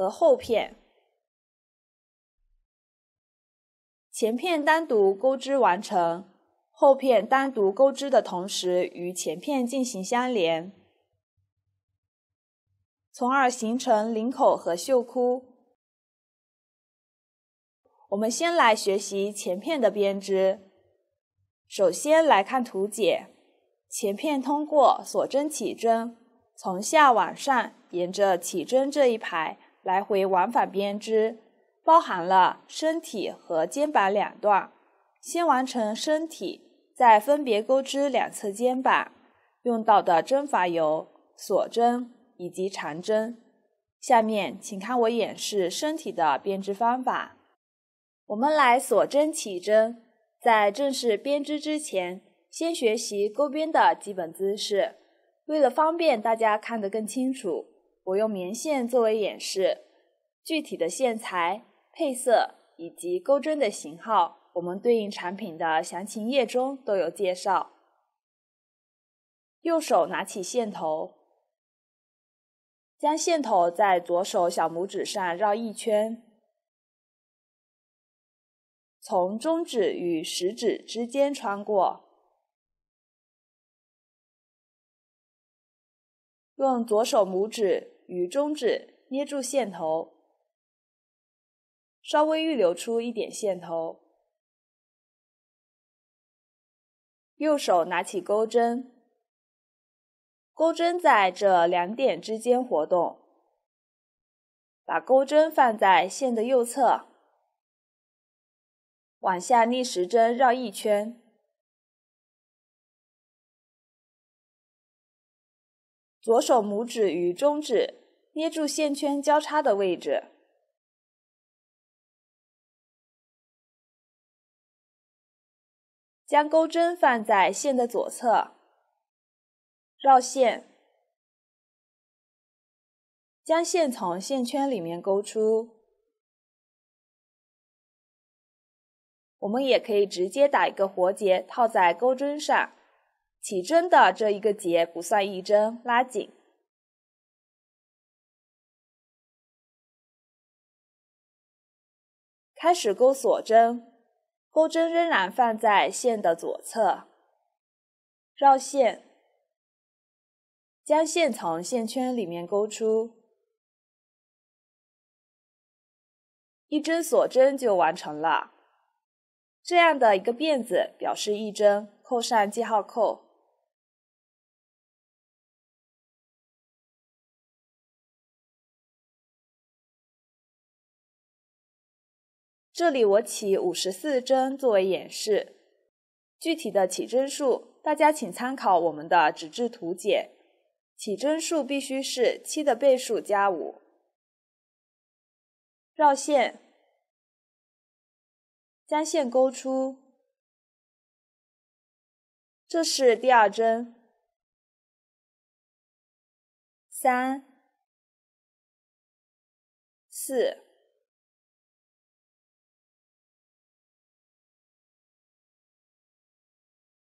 和后片。前片单独钩织完成，后片单独钩织的同时与前片进行相连，从而形成领口和袖箍。我们先来学习前片的编织。首先来看图解，前片通过锁针起针，从下往上沿着起针这一排来回往返编织，包含了身体和肩膀两段。先完成身体，再分别钩织两侧肩膀。用到的针法有锁针以及长针。下面请看我演示身体的编织方法。我们来锁针起针，在正式编织之前，先学习钩边的基本姿势。为了方便大家看得更清楚，我用棉线作为演示。具体的线材、配色以及钩针的型号，我们对应产品的详情页中都有介绍。右手拿起线头，将线头在左手小拇指上绕一圈。从中指与食指之间穿过，用左手拇指与中指捏住线头，稍微预留出一点线头。右手拿起钩针，钩针在这两点之间活动，把钩针放在线的右侧。往下逆时针绕一圈，左手拇指与中指捏住线圈交叉的位置，将钩针放在线的左侧，绕线，将线从线圈里面勾出。我们也可以直接打一个活结套在钩针上，起针的这一个结不算一针，拉紧。开始钩锁针，钩针仍然放在线的左侧，绕线，将线从线圈里面勾出，一针锁针就完成了。这样的一个辫子表示一针，扣上记号扣。这里我起五十四针作为演示，具体的起针数大家请参考我们的纸质图解，起针数必须是七的倍数加五。绕线。将线勾出，这是第二针，三、四、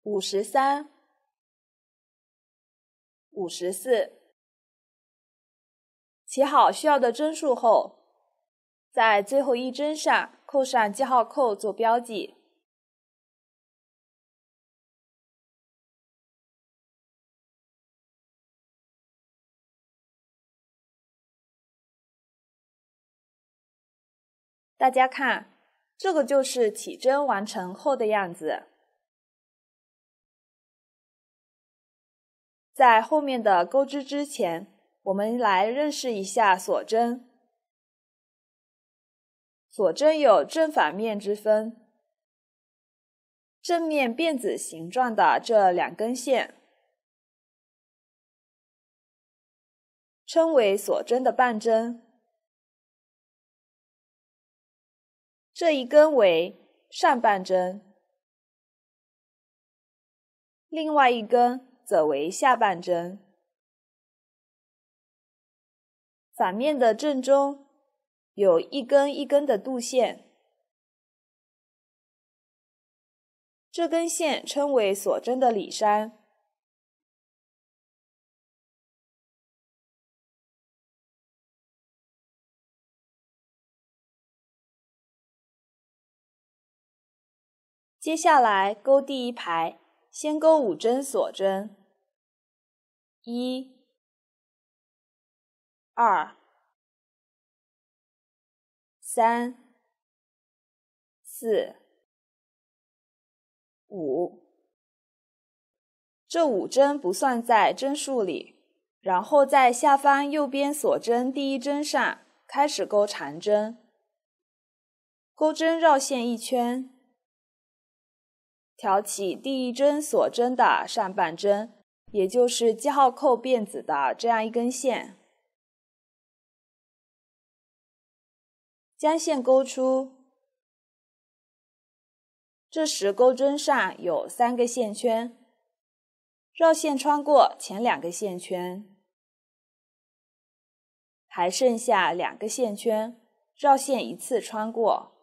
五十三、五十四，起好需要的针数后。在最后一针上扣上记号扣做标记。大家看，这个就是起针完成后的样子。在后面的钩织之前，我们来认识一下锁针。锁针有正反面之分，正面辫子形状的这两根线称为锁针的半针，这一根为上半针，另外一根则为下半针，反面的正中有一根一根的渡线，这根线称为锁针的里山。接下来勾第一排，先勾五针锁针。一、二、三、四、五。这五针不算在针数里，然后在下方右边锁针第一针上开始钩长针，钩针绕线一圈，挑起第一针锁针的上半针，也就是记号扣辫子的这样一根线，将线勾出。这时钩针上有三个线圈。绕线穿过前两个线圈，还剩下两个线圈，绕线一次穿过。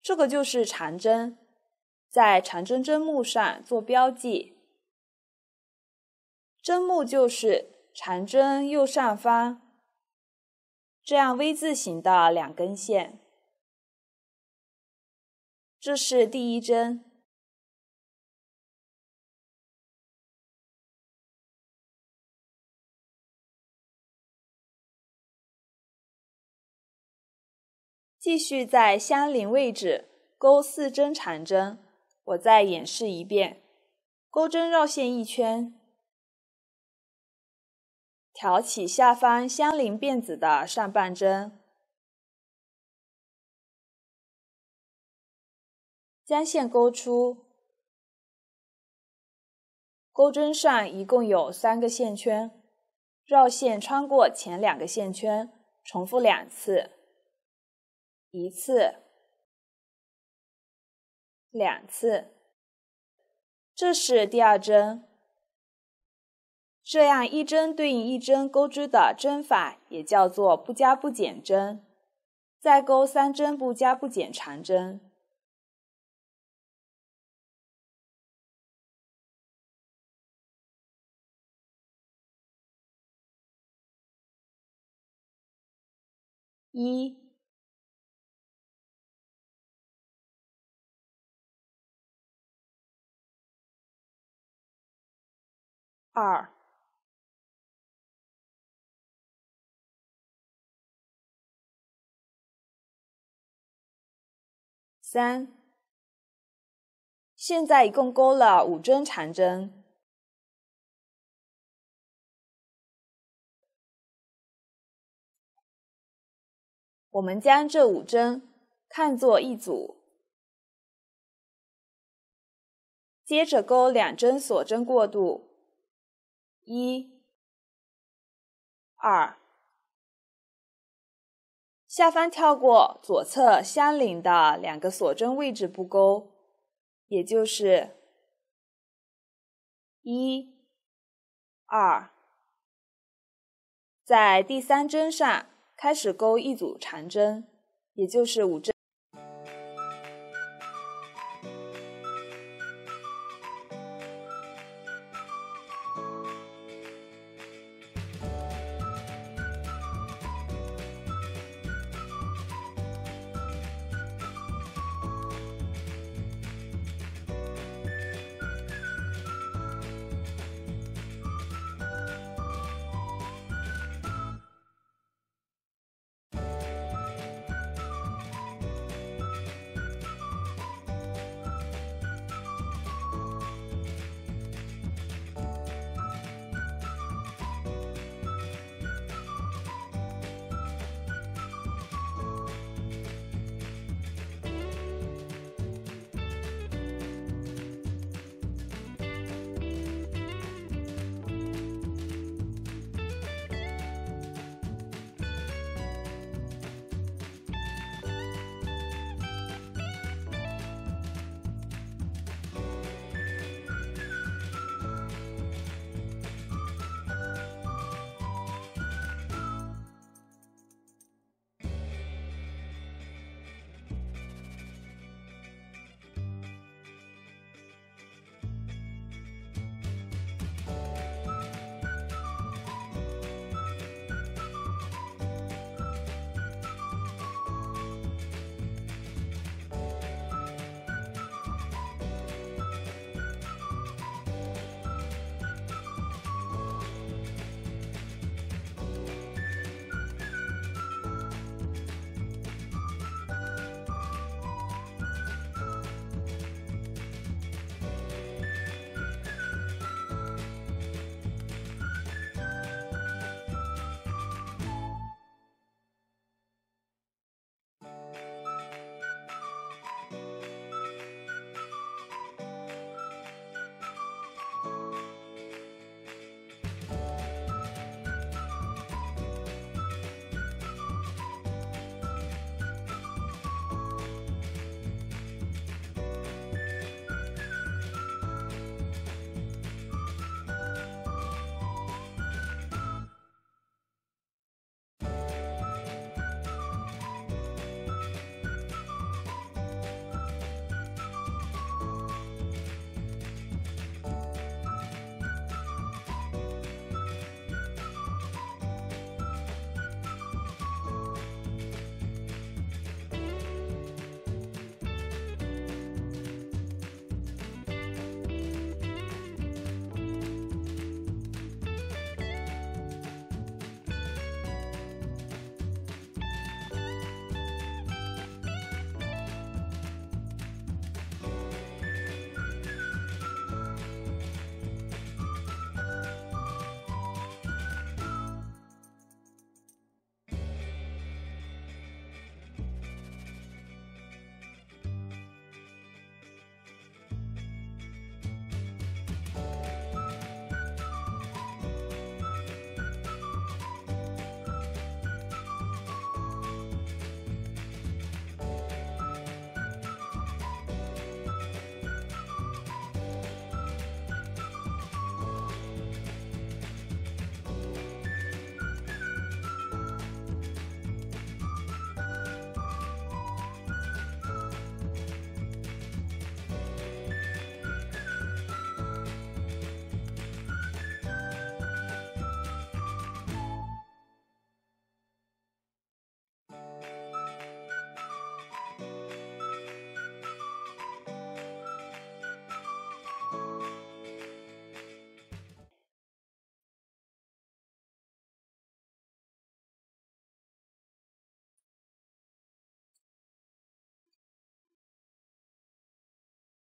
这个就是长针，在长针针目上做标记。针目就是长针右上方这样 V 字形的两根线。这是第一针。继续在相邻位置钩四针长针，我再演示一遍：钩针绕线一圈，挑起下方相邻辫子的上半针，将线勾出。钩针上一共有三个线圈，绕线穿过前两个线圈，重复两次。一次，两次，这是第二针。这样一针对应一针钩织的针法也叫做不加不减针。再钩三针不加不减长针。一。二、三，现在一共钩了五针长针。我们将这五针看作一组，接着钩两针锁针过渡。一、二，下方跳过左侧相邻的两个锁针位置不钩，也就是一、二，在第三针上开始钩一组长针，也就是五针。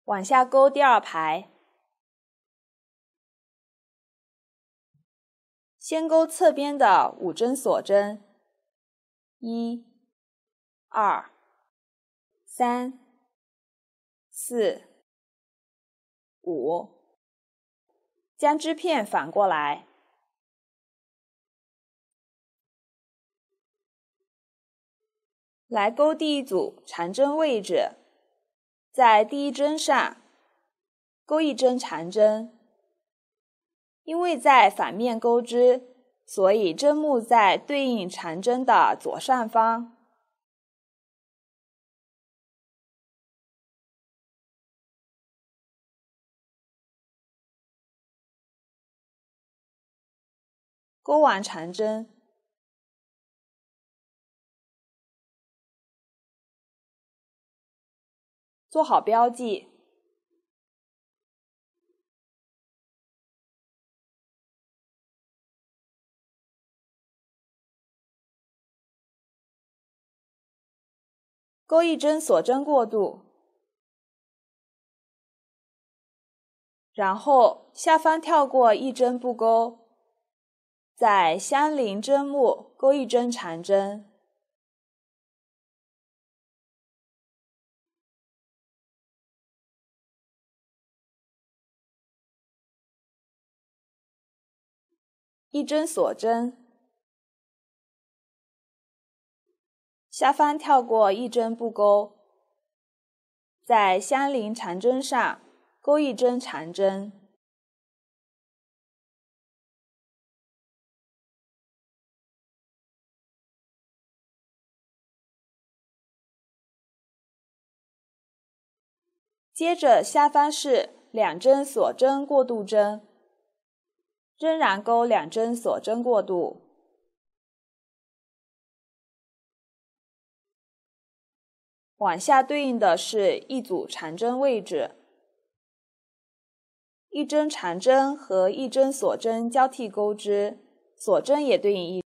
往下钩第二排，先钩侧边的五针锁针，一、二、三、四、五，将织片反过来。来钩第一组长针位置，在第一针上钩一针长针，因为在反面钩织，所以针目在对应长针的左上方。钩完长针。做好标记，钩一针锁针过渡，然后下方跳过一针不钩，在相邻针目钩一针长针。一针锁针，下方跳过一针不钩，在相邻长针上钩一针长针，接着下方是两针锁针过渡针。仍然钩两针锁针过渡，往下对应的是一组长针位置，一针长针和一针锁针交替钩织，锁针也对应一。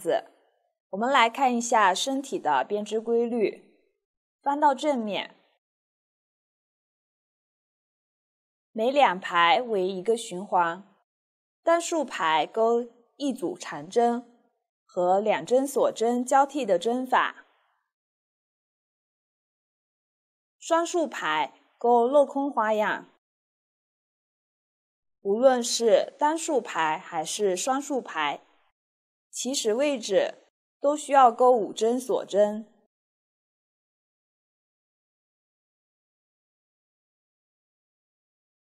子。我们来看一下身体的编织规律。翻到正面，每两排为一个循环，单数排钩一组长针和两针锁针交替的针法，双数排钩镂空花样。无论是单数排还是双数排，起始位置都需要钩五针锁针。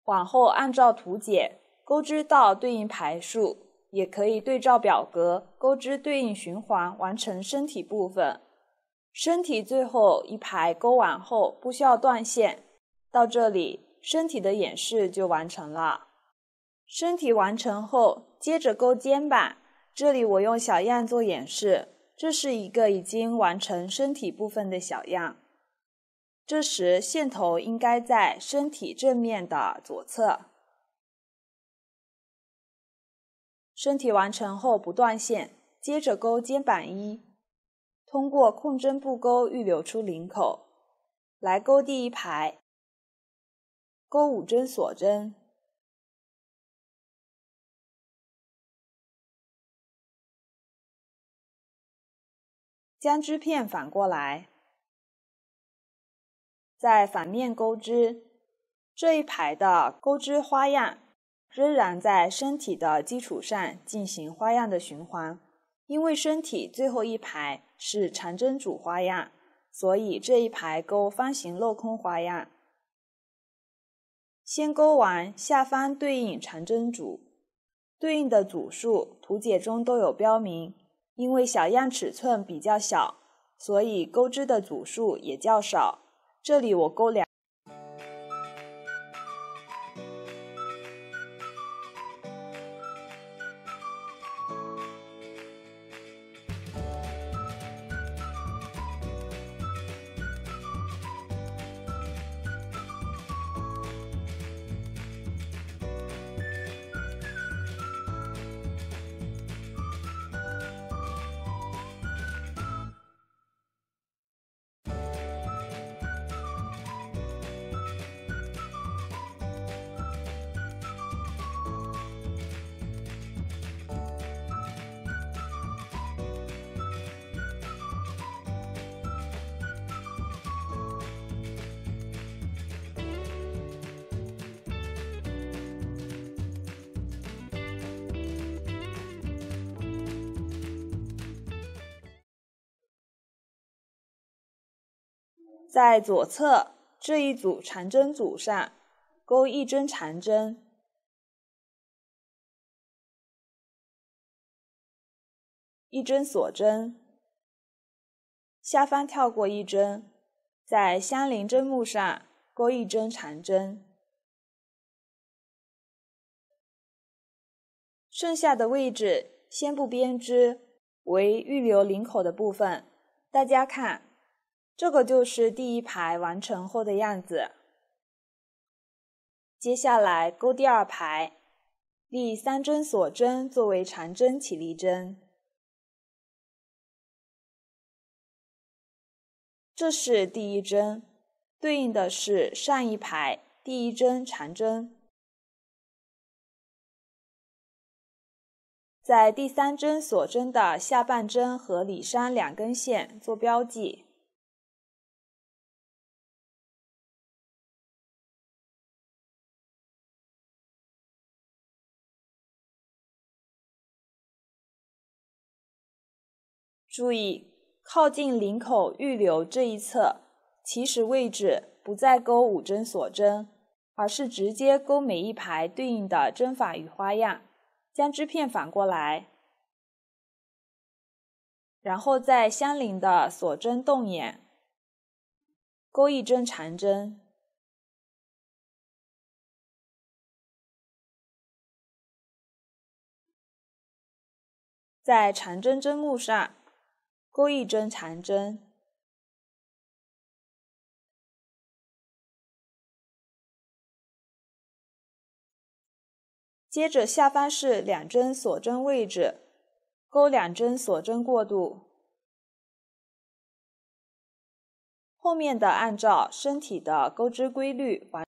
往后按照图解钩织到对应排数，也可以对照表格钩织对应循环完成身体部分。身体最后一排钩完后不需要断线，到这里身体的演示就完成了。身体完成后，接着钩肩膀。这里我用小样做演示，这是一个已经完成身体部分的小样。这时线头应该在身体正面的左侧。身体完成后不断线，接着钩肩膀一，通过控针布钩预留出领口，来钩第一排，钩五针锁针。将织片反过来，在反面钩织这一排的钩织花样，仍然在身体的基础上进行花样的循环。因为身体最后一排是长针组花样，所以这一排钩方形镂空花样。先钩完下方对应长针组，对应的组数图解中都有标明。因为小样尺寸比较小，所以钩织的组数也较少。这里我钩两。在左侧这一组长针组上钩一针长针，一针锁针，下方跳过一针，在相邻针目上钩一针长针，剩下的位置先不编织，为预留领口的部分。大家看。这个就是第一排完成后的样子。接下来钩第二排，立三针锁针作为长针起立针。这是第一针，对应的是上一排第一针长针。在第三针锁针的下半针和里山两根线做标记。注意，靠近领口预留这一侧起始位置不再钩五针锁针，而是直接钩每一排对应的针法与花样。将织片反过来，然后在相邻的锁针洞眼钩一针长针，在长针针目上。钩一针长针，接着下方是两针锁针位置，钩两针锁针过渡。后面的按照身体的钩织规律完。